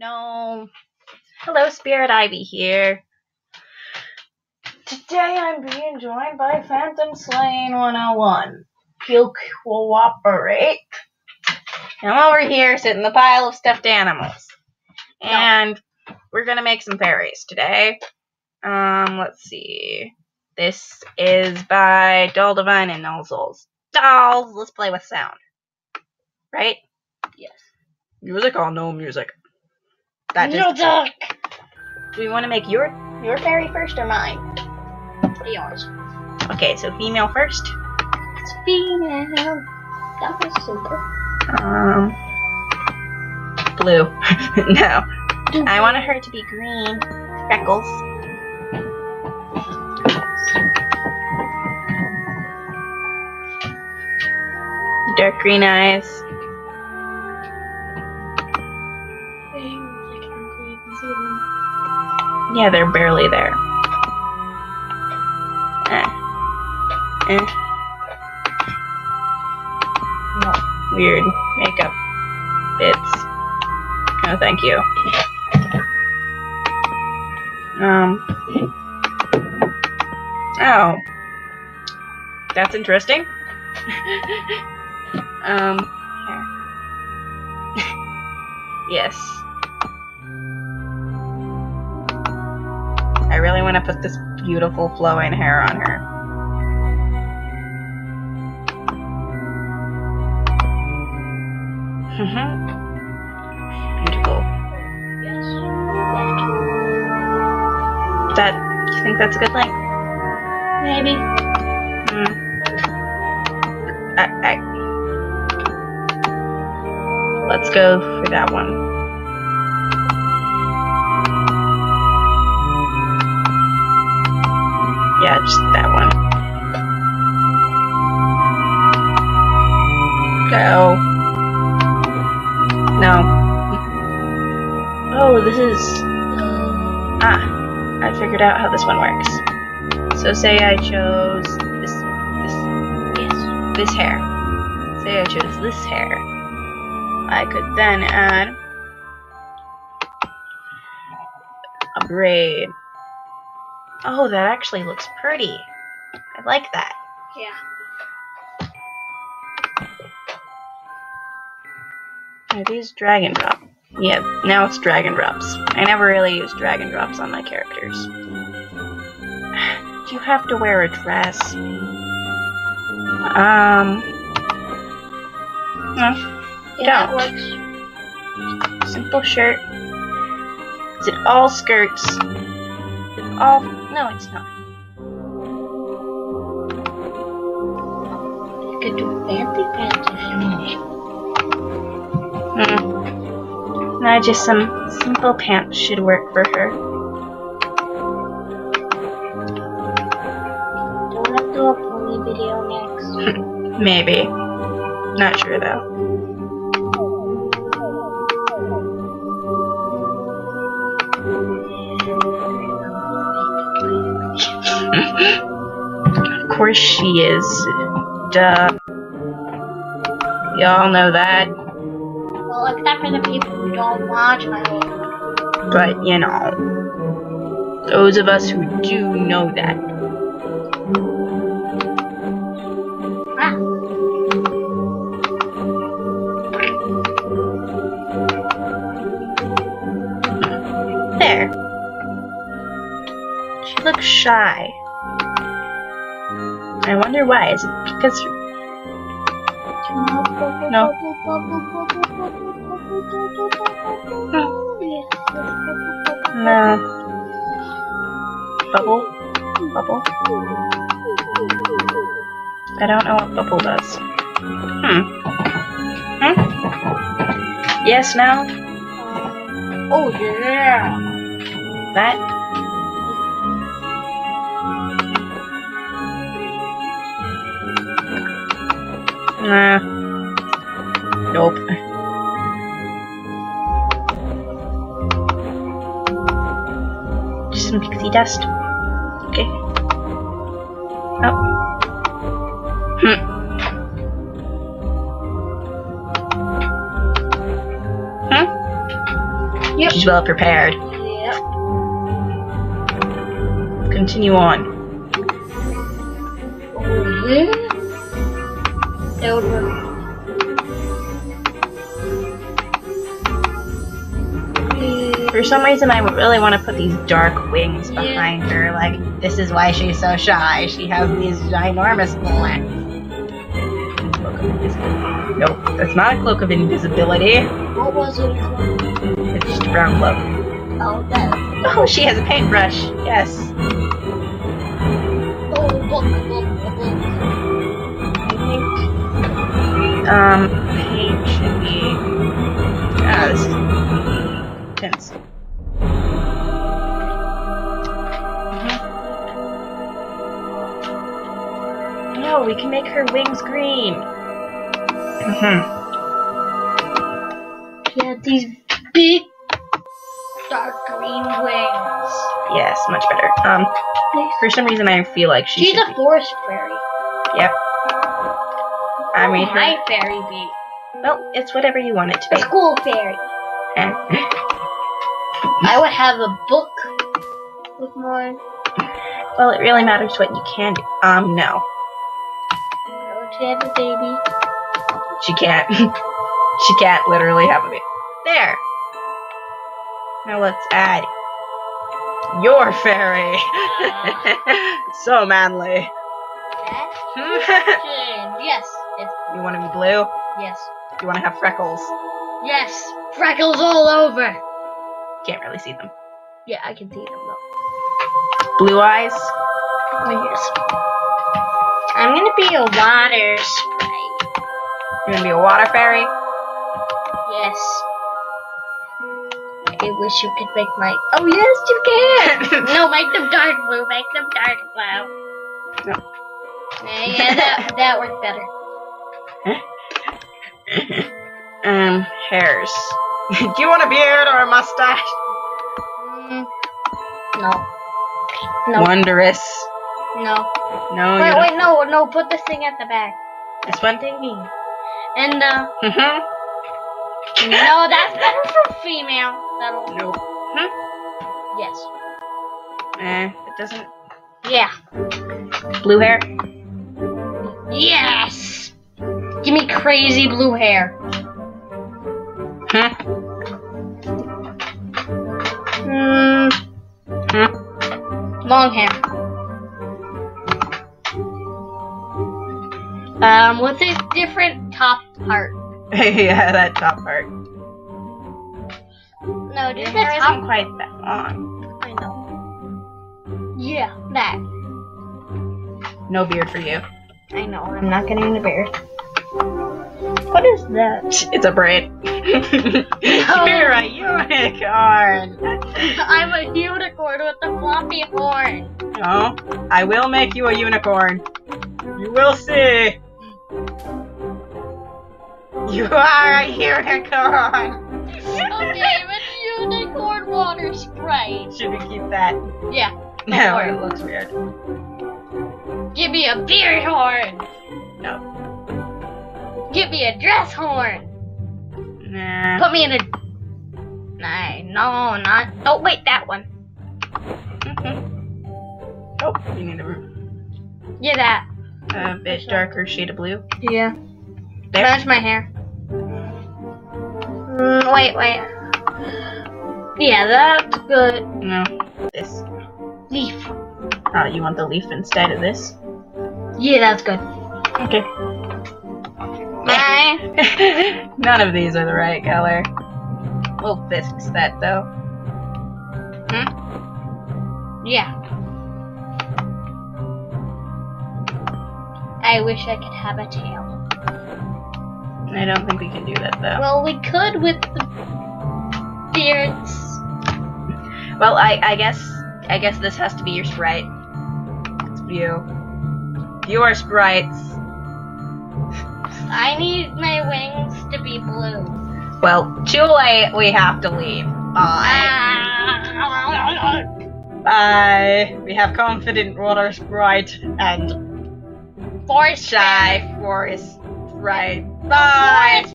No. Hello, Spirit Ivy here. Today I'm being joined by Phantom Slaying 101. If you'll cooperate. I'm over here sitting in the pile of stuffed animals. And we're gonna make some fairies today. Um, let's see. This is by Doll Divine and Null Souls. Dolls, let's play with sound. Right? Yes. Music or no music? That No just duck. Do we want to make your your fairy first or mine? Yours. Okay, so female first. It's female. That was simple. Um, blue. no, I wanted her to be green. Freckles. Dark green eyes. Yeah, they're barely there. Eh. Eh. No. Weird makeup bits. No, thank you. Um. Oh. That's interesting. um. Here. yes. Really want to put this beautiful flowing hair on her. Mhm. Beautiful. Yes. That you think that's a good length? Maybe. Hmm. I, I, let's go for that one. Yeah, just that one. Go. No. Oh, this is. Ah, I figured out how this one works. So say I chose this this Yes. this hair. Say I chose this hair. I could then add a braid. Oh, that actually looks pretty. I like that. Yeah. Are these drag and drop? Yeah, now it's drag and drops. I never really use drag and drops on my characters. Do you have to wear a dress? Um. No. Yeah, Don't. that works. Simple shirt. Is it all skirts? All. No, it's not. You could do fancy pants if you want. Hmm. No, just some simple pants should work for her. Do you want to do a pony video next? Maybe. Not sure though. Of course she is. Duh. Y'all know that, Well, except for the people who don't watch my video. but you know. Those of us who do know that. Ah. There. She looks shy. I wonder why. Is it because No. No. Bubble? Bubble? I don't know what bubble does. Hmm. Hmm? Yes, now? Oh yeah. That? Nah. Nope. Just some pixie dust. Okay. Oh. Hmm. Hmm? Yep. She's well prepared. Yep. Continue on. Over. That would work. Mm, For some reason, I really want to put these dark wings Yeah. behind her. Like, this is why she's so shy. She has these ginormous wings. Cloak of invisibility. Nope, that's not a cloak of invisibility. What was it? It's just a brown cloak. Oh, that. Oh, she has a paintbrush. Yes. Um, paint should be. Ah, this is tense. Mhm. No, we can make her wings green. hmm Yeah, these big dark green wings. Yes, much better. Um, for some reason, I feel like she She's a forest fairy. be- Yep. I made her. My fairy be Well, it's whatever you want it to a be. school fairy. I would have a book with more. well, it really matters what you can do. Um, no. I would have a baby. She can't. she can't literally have a baby. There. Now let's add your fairy. so manly. That's. Yes, yes, you want to be blue? yes, You want to have freckles? yes. Freckles all over. Can't really see them. Yeah, I can see them though. Blue eyes? Oh, yes. I'm gonna be a water sprite. You're gonna be a water fairy? Yes. I wish you could make my. Oh yes, you can. no, make them dark blue. Make them dark blue. No. Yeah, yeah, that that worked better. Um, hairs. do you want a beard or a mustache? Mm, no. No. Wondrous. No. No, Wait, wait, no, no. Put this thing at the back. This one? Thing. And uh, Mhm. no, that's better for female. That'll. Nope. Yes. Eh, it doesn't. Yeah. Blue hair? Yes. Give me crazy blue hair. Huh? Hmm. Huh? Long hair. Um, with a different top part. yeah, that top part. No, Your just the top. isn't quite that long. I know. Yeah, that. No beard for you. I know. I'm not getting the beard. What is that? It's a braid. Oh. You're a unicorn. I'm a unicorn with a floppy horn. No, I will make you a unicorn. You will see. You are a unicorn. Okay, it's unicorn water sprite. Should we keep that? Yeah. No, it looks weird. Give me a beard horn. No. Give me a dress horn. Nah. Put me in a. Nah, no, not. Oh, wait, that one. oh, you need a, Yeah, that. a bit darker shade of blue. Yeah. There. Match my hair. Mm, wait, wait. Yeah, that's good. No, this. Leaf. Oh, you want the leaf instead of this? Yeah, that's good. Okay. None of these are the right color. We'll fix that though. Hmm? Yeah. I wish I could have a tail. I don't think we can do that though. Well, we could with the beards. Well, I, I guess I guess this has to be your sprite. It's you. You are sprites. I need my wings to be blue. Well, too late. we have to leave. Bye. Bye. We have confident water sprite and Forest shy forest sprite. Bye. Forest